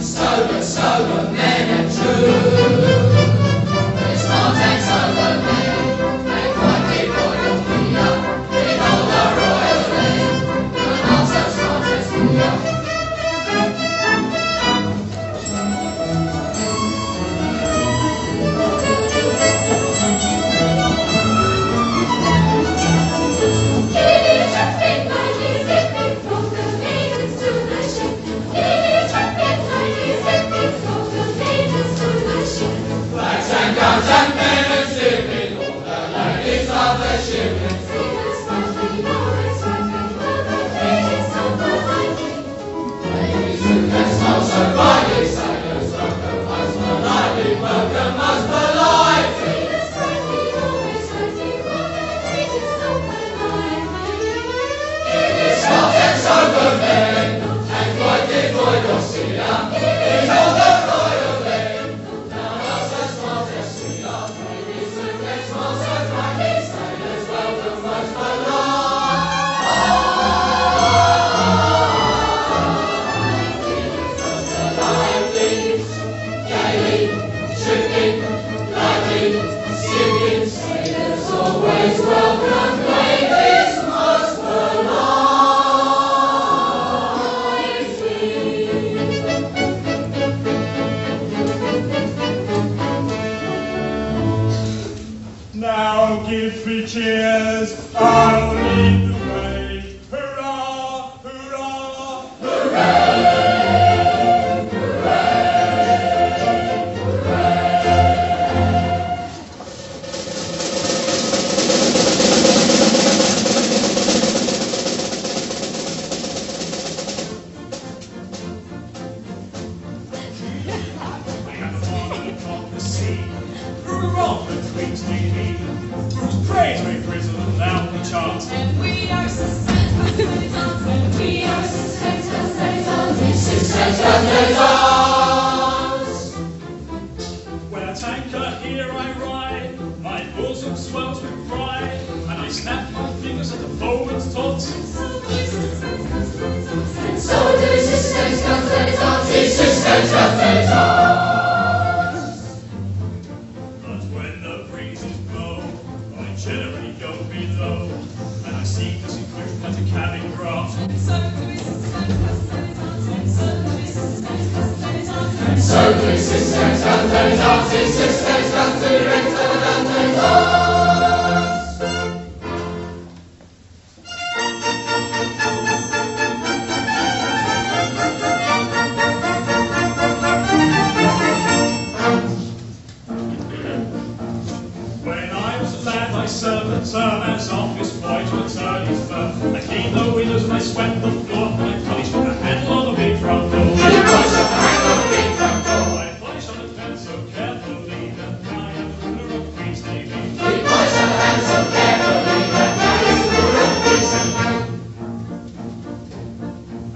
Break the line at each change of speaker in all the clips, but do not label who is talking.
Salve, salve, men and truth. 只要你别说
give three cheers, our
When
a tanker here I ride, my bosom swells with pride, and I snap my fingers at the forward tot.
So do sisters, cause they dance, sisters, cause they dance. sisters and.
When I was a lad, I served and served as office boy to firm. I cleaned the windows and I swept the floor and I polished the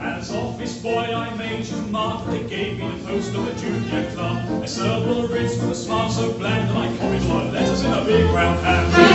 as office boy I served all the writs with a smile so bland that I copied all letters in a big round hand.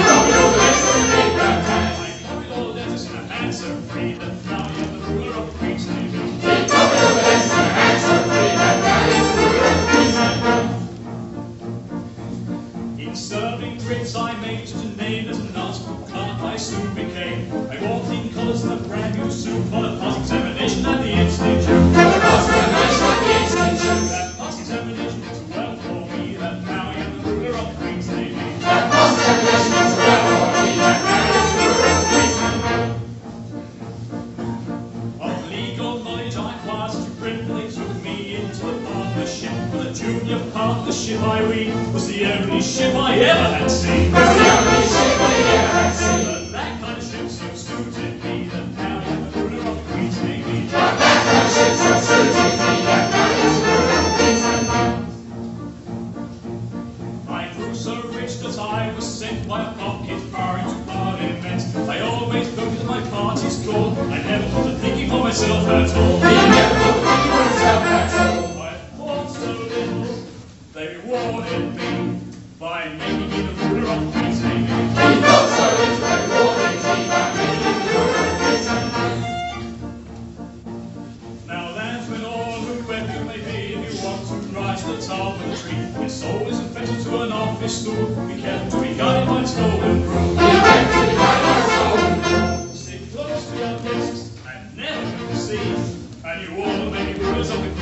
became. I walked in colours in a brand new suit for the past examination at the Institute. For the past examination at the Institute. That past examination was well for me, that now I am the ruler of Queen's Navy. That
past examination was well for me, that now I am the ruler of Queen's Navy.
Of legal knowledge I passed, friendly took me into a partnership. for the junior partnership, I read, was the only ship I ever had seen. Was the only ship I ever had seen. myself at all. He never beat
himself
at all. I thought so little, they rewarded me by making me the ruler of. He so me the
ruler of.
Now that's when all who whether may be, if you want to rise the top of the tree, your soul is infected to an office stool. We careful to be guided by stolen proof. You